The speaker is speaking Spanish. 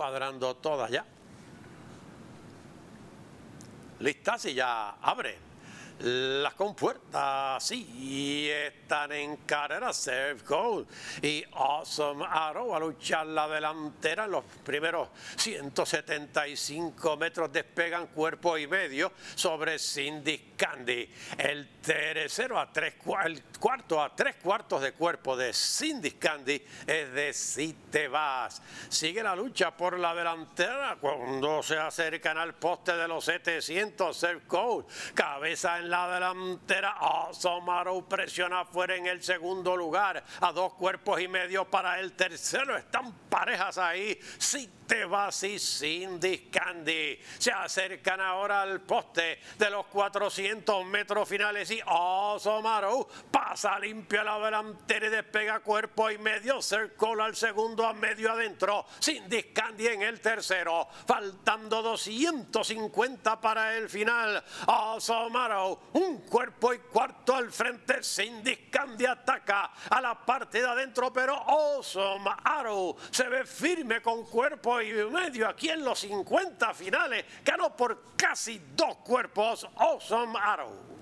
cuadrando todas ya. Listas y ya abre las compuertas sí están en carrera Serve Gold. Y Awesome Arrow a luchar la delantera los primeros 175 metros. Despegan cuerpo y medio sobre Cindy Candy. El tercero a tres el cuarto a tres cuartos de cuerpo de Cindy Candy es de Si te vas sigue la lucha por la delantera cuando se acercan al poste de los 700 Serve Gold. Cabeza en la delantera. Awesome presiona fuera en el segundo lugar. A dos cuerpos y medio para el tercero. Están parejas ahí. Si te vas y Cindy Candy se acercan ahora al poste de los 400 metros finales y Awesome pasa limpio a la delantera y despega cuerpo y medio. Circle al segundo a medio adentro. Cindy Candy en el tercero. Faltando 250 para el final. Awesome un cuerpo y cuarto al frente. Cindy Candy ataca a la parte de adentro, pero Awesome Arrow se ve firme con cuerpo y medio aquí en los 50 finales. Ganó por casi dos cuerpos Awesome Arrow.